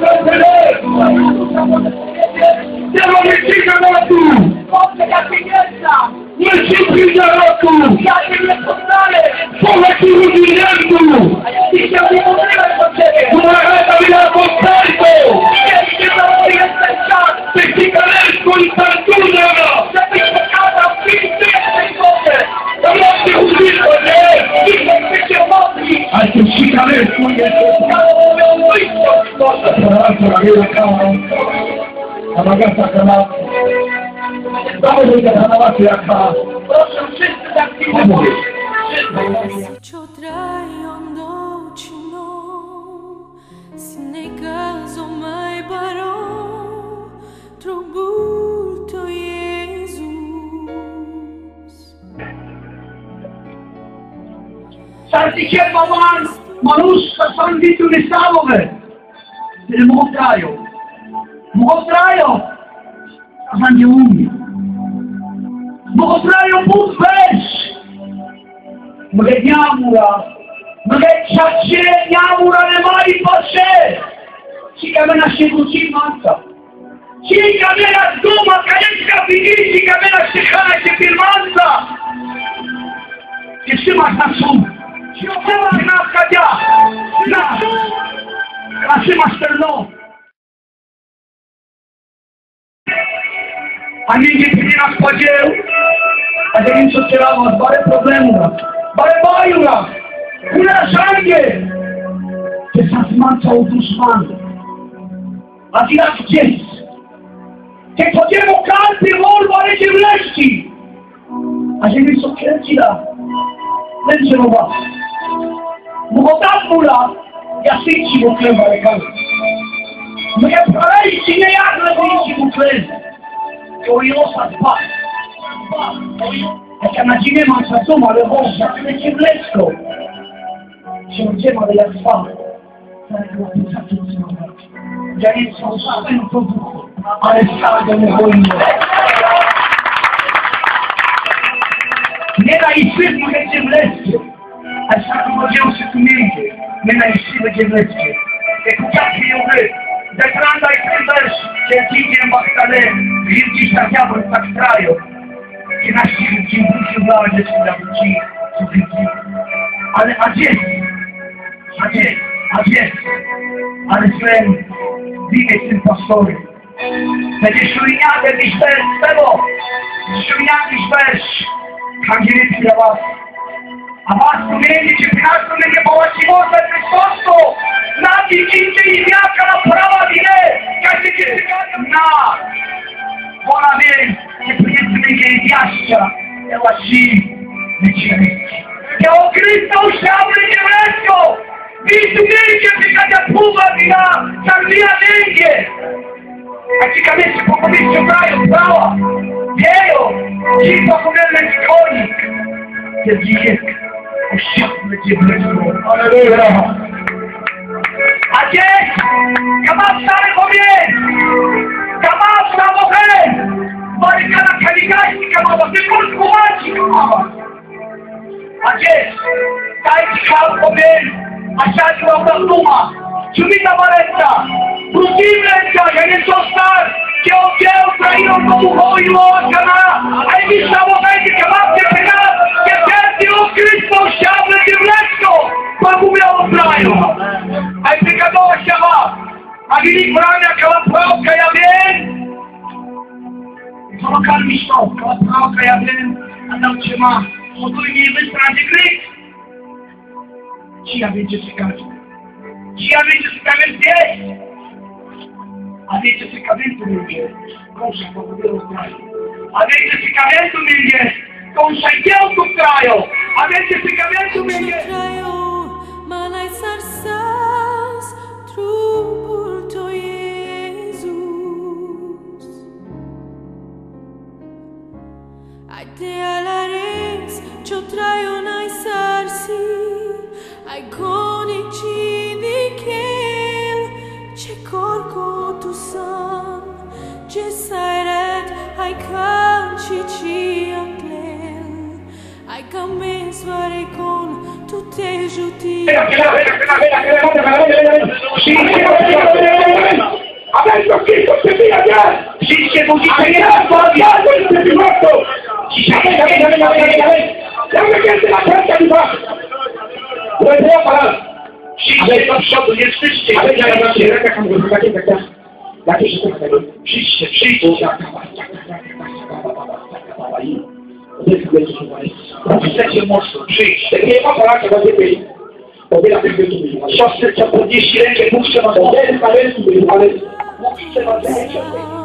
Santo visto. Cosa tra l'altro la vera cavolo? La ragazza calata. Dove dovete davanti a casa? Proszę wszyscy zamknijmy Come? oczy. Ce-o trai ondoci no Si nei caso mai parò Trobuto Jesus Santikier del muho trajo. Muho trajo. Asan je umio. Muho trajo put veš. Mre njamura. Mre čače njamura nema i paše. Čika me na šedući mata. Čika me na doma kajenska pidi. Čika me na šehana ke pirmanta. Kesimak na sum. Čio prvak nas kadja. Na. a trzymasz ten los. A nigdy ty nie nas podziel, a dziewięć odcierało nas, parę problemów nas, parę baju nas, wyrażanie. Ty zazmacza uduszmany. A ty nas gdzieś. Ty podziemu karty, wolwa, rycie wleści. A dziewięć odcierało nas, męczyło no was. Bo od tak mu Ясичи му клема, не кажа. Но я правили си не я градичи му клема. Той оса два. Jak ja na dzień mam czasu, ale Boże, tyle cię mleczko. Siądziemy, ale jak trwa. Ja jestem żaden produkt, ale stale nie wojnę. Nie daj synu, że cię mleczko. A tak powiedział się sumienie my mężczyzny dziewczyny. Jak uczaki ją wy, zakranda i ten wers, cięciniem bachtany, widzisz tak jabłek tak kraju. I na silki wrócił dla rzeczy dla ludzi, cudzyki. Ale a gdzie? A gdzie? A gdzie? Ale złem, winie tym pastory. Wtedy szujniadę mi wers, tego! Szujniadę mi wers! Kangiery dla was. A was sumienie, czy pieniądze nie połaciło za Chrystusu. Na dziecięcie i wiaka na prawa winę. Każdy się na. Ona wie, że pieniędzy będzie jaścia. Ela si, wyciągnąć. Ja o szabry nie wreszko. Wy sumiecie, że kada puma wina, sangria będzie. Praticamente por começo praia, praia, veio, que para comer escola, que o chato de Cristo, aleluia. Aqui, acabou de estar comigo, acabou de estar morrendo, vai cada caligás, acabou de por combate. Aqui, cai de carro comigo, achar de uma turma, Subita Valenta, Brutivlenka, ja nie został, cię oddział, kraino, komu hoi, łokana, wleczko, Bogu miało prajo, a i pykadowa siama, a gili prania, kala prałka, ja wiem, Sama mi što, kala prałka, ja wiem, a cię ma, o tu i nie wystraży gry, ci ja będzie się każdy. Diabéticamente é. Authenticamente ninguém. Com o Deus trai. Authenticamente ninguém. Com o Deus trai. Authenticamente ninguém. Aberto Cristo przebijacie! Wszyscy budzicie nie odpowiadać przed władzą! Dzisiaj dawaj, dawaj, dawaj, dawaj, dawaj! Dawaj więcej na prędkę i was! Błędnia pana! Wszyscy do przodu, nie wszyscy! Ale ja na się rękach mam go takie, tak, tak. Jak już tak tego? Przyjdźcie, przyjdźcie! Tak, tak, tak, tak, tak, tak, tak, tak, tak, Só se você pudesse, ele é muito chamador. Ele parece muito. Parece. Muito chamador.